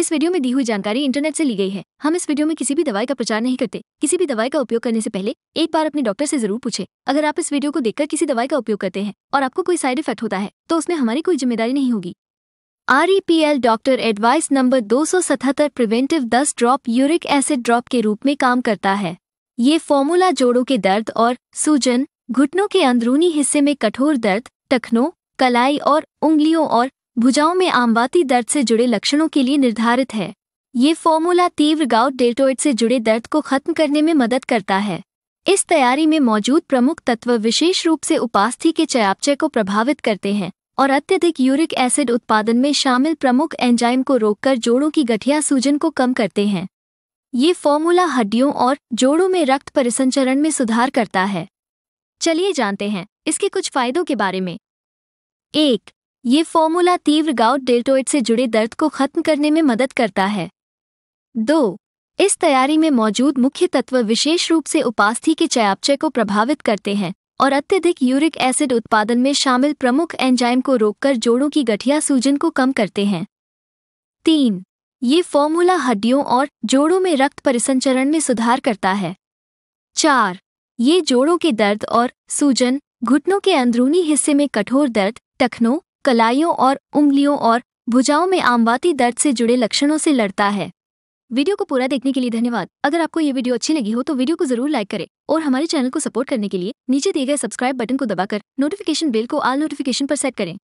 इस वीडियो में दी हुई जानकारी इंटरनेट से ली गई है। हम इस वीडियो में किसी भी दवाई का प्रचार नहीं करते। किसी भी दवाई का उपयोग करने से पहले एक बार अपने डॉक्टर से ज़रूर पूछे। अगर आप इस वीडियो को देखकर किसी दवाई का उपयोग करते हैं और आपको कोई साइड इफ़ेक्ट होता है तो उसमें हमारी कोई ज़िम्मेदारी नहीं होगी। आर डॉक्टर एडवाइस नंबर दो सौ सतहत्तर प्रिवेंटिव दस ड्रॉप यूरिक एसिड ड्रॉप के रूप में काम करता है। ये फॉर्मूला जोड़ों के दर्द और सूजन, घुटनों के अंदरूनी हिस्से में कठोर दर्द, टखनों, कलाई और उंगलियों और भुजाओं में आमवाती दर्द से जुड़े लक्षणों के लिए निर्धारित है। ये फॉर्मूला तीव्र गाउट डेल्टोइड से जुड़े दर्द को खत्म करने में मदद करता है। इस तैयारी में मौजूद प्रमुख तत्व विशेष रूप से उपास्थि के चयापचय को प्रभावित करते हैं और अत्यधिक यूरिक एसिड उत्पादन में शामिल प्रमुख एंजाइम को रोककर जोड़ों की गठिया सूजन को कम करते हैं। ये फॉर्मूला हड्डियों और जोड़ों में रक्त परिसंचरण में सुधार करता है। चलिए जानते हैं, इसके कुछ फायदों के बारे में। एक ये फॉर्मूला तीव्र गाउट डेल्टोइड से जुड़े दर्द को खत्म करने में मदद करता है। दो, इस तैयारी में मौजूद मुख्य तत्व विशेष रूप से उपास्थि के चयापचय को प्रभावित करते हैं और अत्यधिक यूरिक एसिड उत्पादन में शामिल प्रमुख एंजाइम को रोककर जोड़ों की गठिया सूजन को कम करते हैं। तीन, ये फॉर्मूला हड्डियों और जोड़ों में रक्त परिसंचरण में सुधार करता है। चार, ये जोड़ों के दर्द और सूजन, घुटनों के अंदरूनी हिस्से में कठोर दर्द, टखनों कलाइयों और उंगलियों और भुजाओं में आमवाती दर्द से जुड़े लक्षणों से लड़ता है। वीडियो को पूरा देखने के लिए धन्यवाद। अगर आपको ये वीडियो अच्छी लगी हो तो वीडियो को ज़रूर लाइक करें और हमारे चैनल को सपोर्ट करने के लिए नीचे दिए गए सब्सक्राइब बटन को दबाकर नोटिफिकेशन बेल को आल नोटिफिकेशन पर सेट करें।